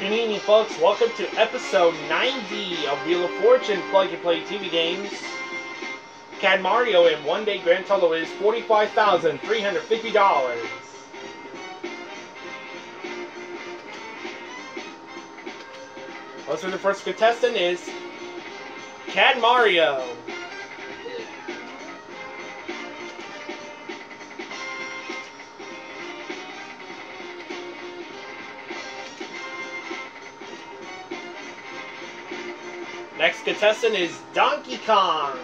Good evening, folks. Welcome to episode 90 of Wheel of Fortune Plug and Play TV Games. Cat Mario in one day grand total is $45,350. Also, the first contestant is Cat Mario. Next contestant is Donkey Kong.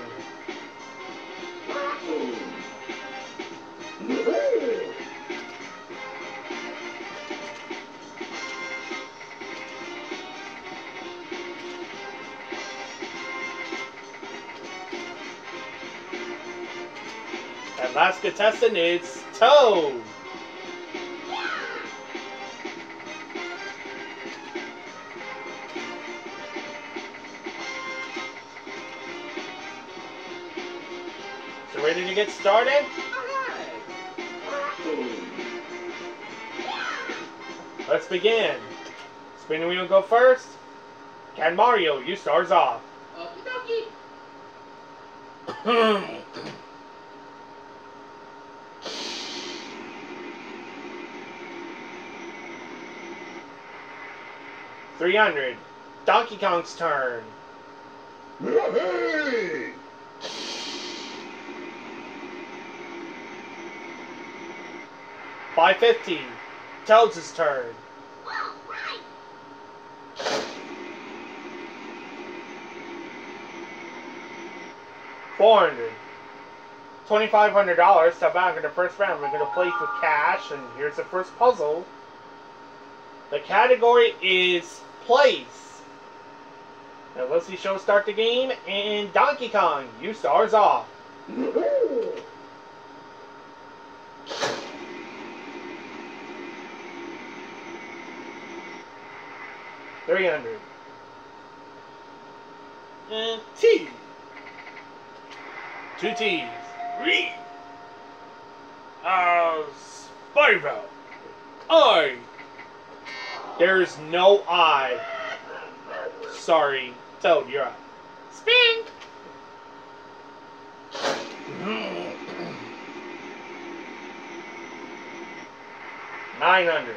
And last contestant is Toad. Ready to get started? Let's begin. Spinning wheel go first. Cat Mario, you stars off. Three hundred. Donkey Kong's turn. Five fifty. Toad's turn. Four hundred. Twenty-five hundred dollars. So back in the first round, we're gonna play for cash, and here's the first puzzle. The category is place. Now let's see show start the game, and Donkey Kong, you stars off. Three hundred. And T. Two T's. Re. Uh, Spyro. I. There's no I. Sorry. Toad, you're up. Spin. Nine hundred.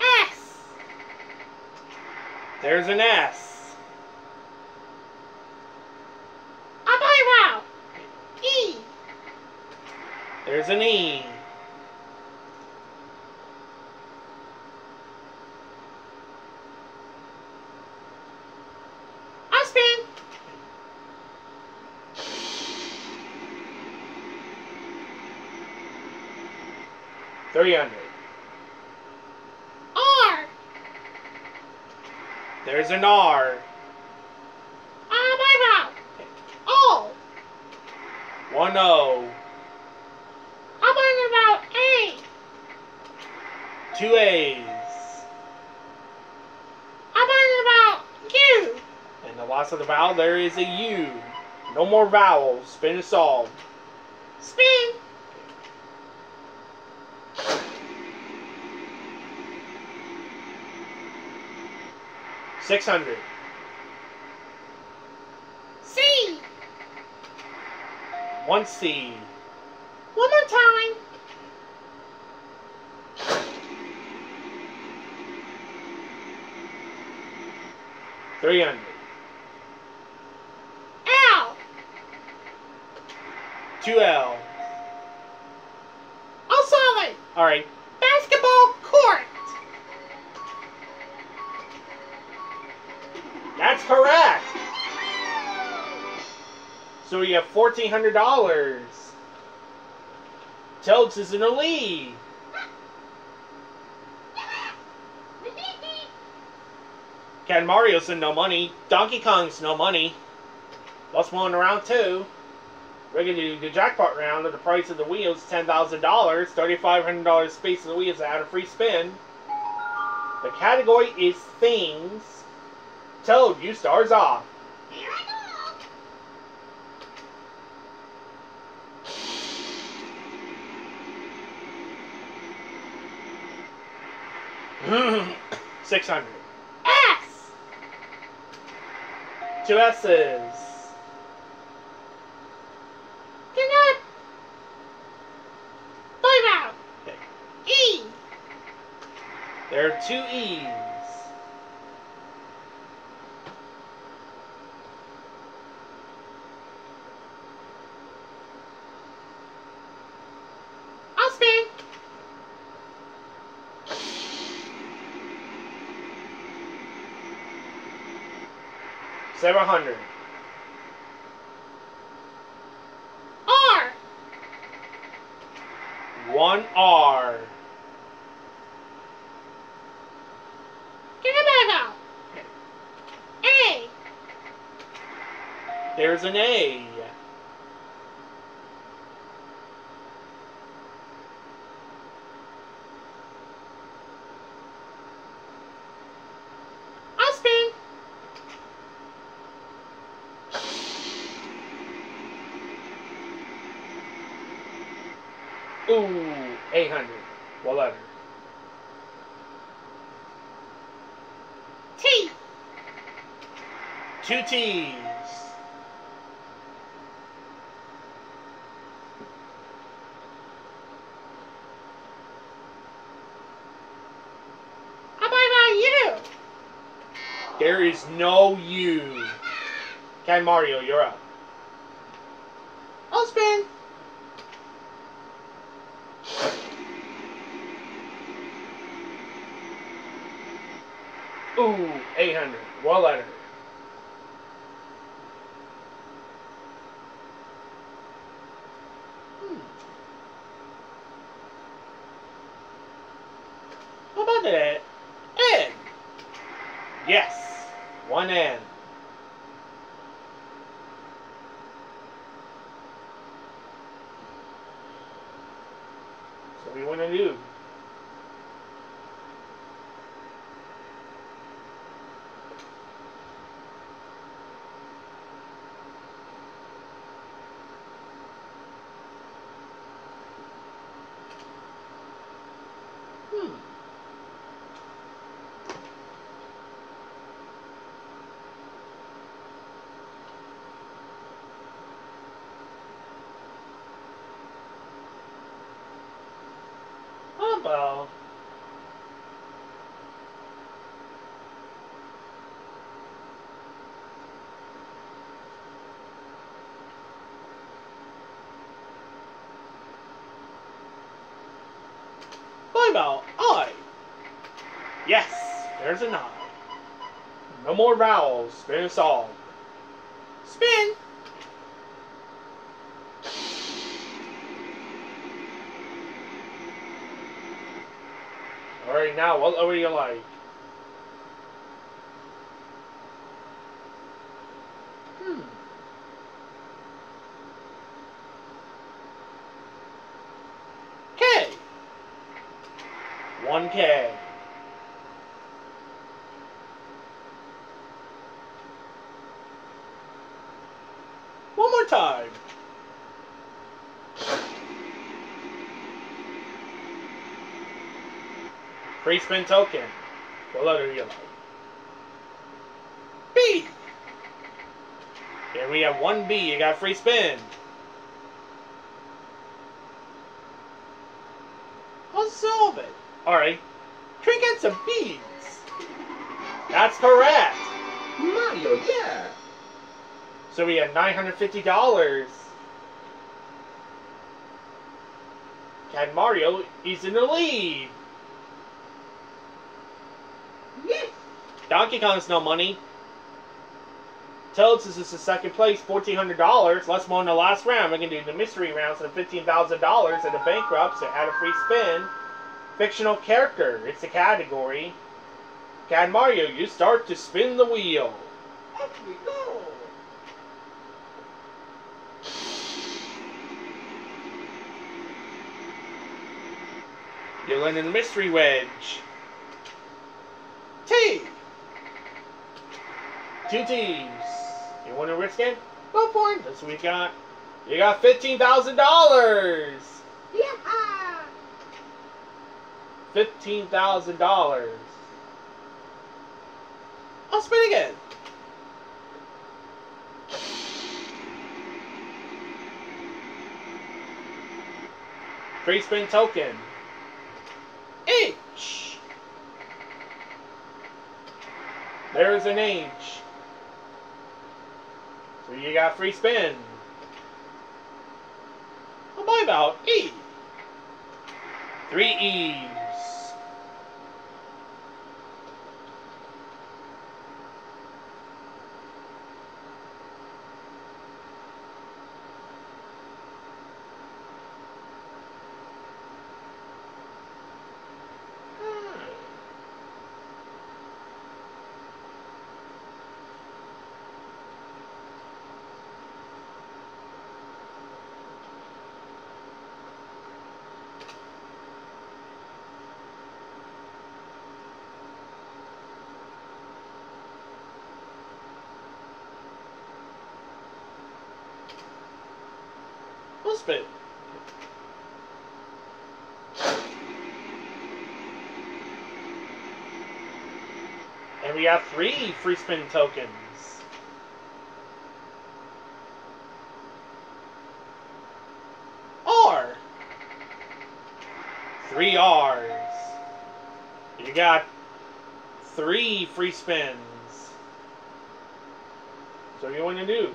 S. There's an S. Biro. E. There's an E. I spin. Three hundred. R. There's an R. A biro. O. One O. A biro. A. Two A's. A biro. Q. And the last of the vowel, there is a U. No more vowels. Spin to solve. Spin. Six hundred. C. One C. One more time. Three hundred. L. Two L. A solid. All right. Correct. So we have fourteen hundred dollars. Toads is in the lead. Cat Mario's in no money. Donkey Kong's no money. Let's move on to round two. We're gonna do the jackpot round of the price of the wheels ten thousand dollars. Thirty-five hundred dollars space of the wheels out of free spin. The category is things. Toad, you stars off. Here I go. Six hundred. S. Two S's. Can I? Five out. Okay. E. There are two E's. 700. R. One R. Get back out. A. There's an A. Two T's. How about you? There is no you. Okay, Mario, you're up. I'll spin. Ooh, 800. What letter? Hmm. How about that? N. Yes. One N. So you want to do? 12. Out. I. Yes, there's a nine. No more vowels. Spin a song. Spin. Alright, now, what are you like? Hmm. K. 1K. One more time. Free spin token. What letter do you like? B. Here we have one B. You got free spin. I'll solve it. Alright. Trinkets and beads. That's correct. Mario, yeah. So we have $950. And Mario, he's in the lead. Yes. Donkey Kong's no money. Toads is just in second place, fourteen hundred dollars. Let's move on the last round. We're gonna do the mystery rounds thousand dollars and the bankrupts add a free spin. Fictional character, it's the category. Cat Mario, you start to spin the wheel. Up we go. You're in the mystery wedge. T. Two T's. You want to risk it? Go for it. That's what we got. You got fifteen thousand dollars. Yeah. fifteen thousand dollars. I'll spin again. Free spin token. H. There's an H. You got free spin. How about about E? Three E's. I'll spin. And we have three free spin tokens. R. Three R's. You got three free spins. So what do you want to do?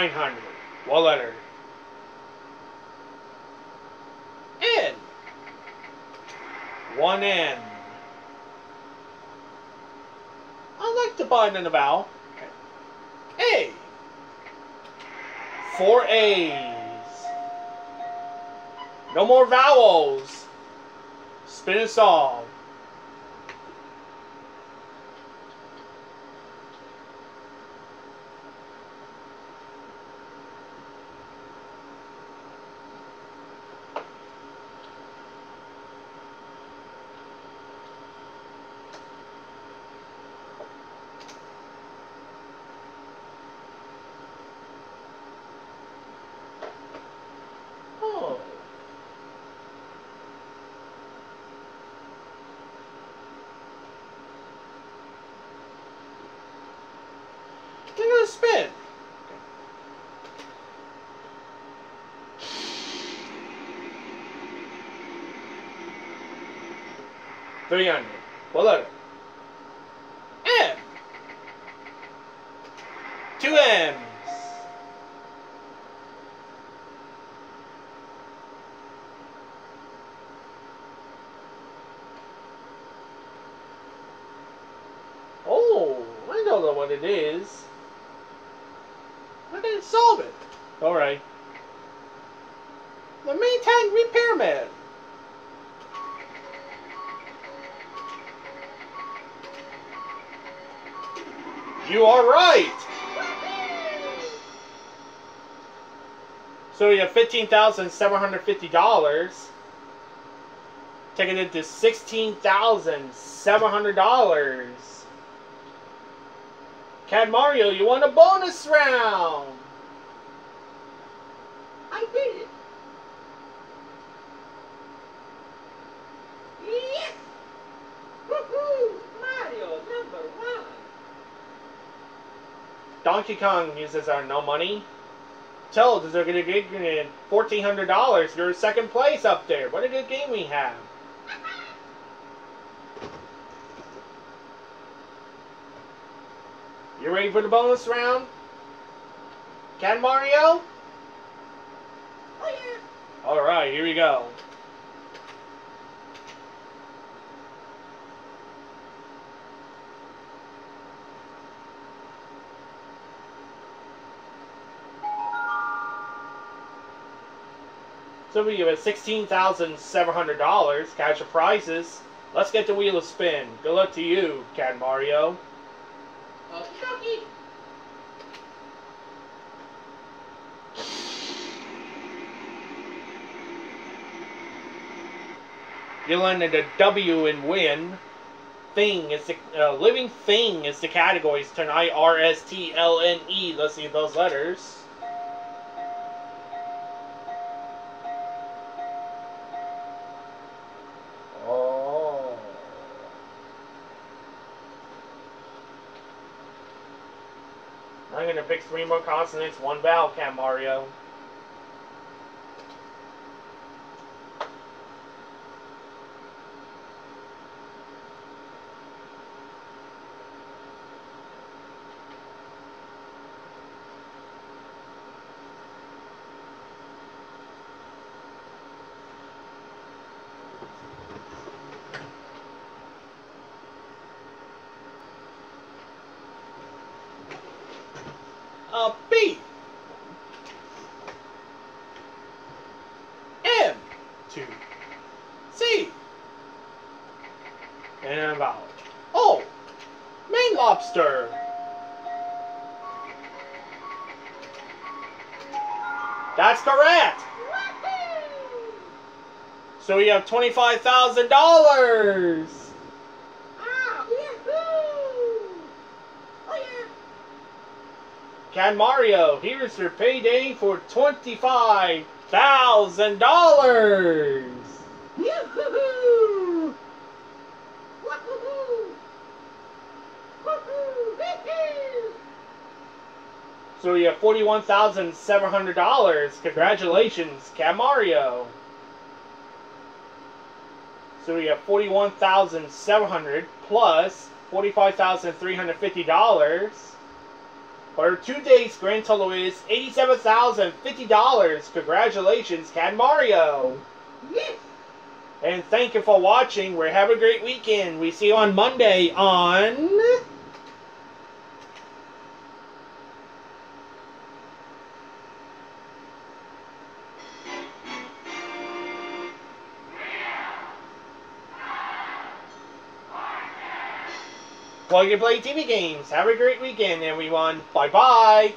Nine hundred. One letter? N. One N. I like to bind in a vowel. A. Four A's. No more vowels. Spin a song. Oh. I'm gonna spin. What letter? M. Two M's. Oh, I don't know what it is. I didn't solve it. All right. The Maytag repairman. You are right. So we have fifteen thousand seven hundred fifty dollars. Taking it to sixteen thousand seven hundred dollars. Cat Mario, you won a bonus round. I did it. Donkey Kong uses our no money. Toads get you fourteen hundred dollars. You're second place up there. What a good game we have. You ready for the bonus round? Cat Mario? Oh yeah. Alright, here we go. So we seven hundred dollars cash of prizes. Let's get the wheel of spin. Good luck to you, Cat Mario. Okie dokie. You landed a W in win. Thing is the uh, living thing is the categories tonight. R S T L N E. Let's see those letters. Oh. Pick three more consonants, one vowel, Cat Mario. A B M two C and about O Maine lobster. That's correct. Woohoo! So we have twenty-five thousand dollars. Yeah. Cat Mario, here's your payday for twenty-five thousand dollars. So you have forty-one thousand seven hundred dollars. Congratulations, Cat Mario. So we have forty-one thousand seven hundred plus forty-five thousand three hundred fifty dollars. Our two days grand total is eighty-seven thousand fifty dollars. Congratulations, Cat Mario. Yes! And thank you for watching. We have a great weekend. We see you on Monday on. Plug and play TV games. Have a great weekend, everyone. Bye bye.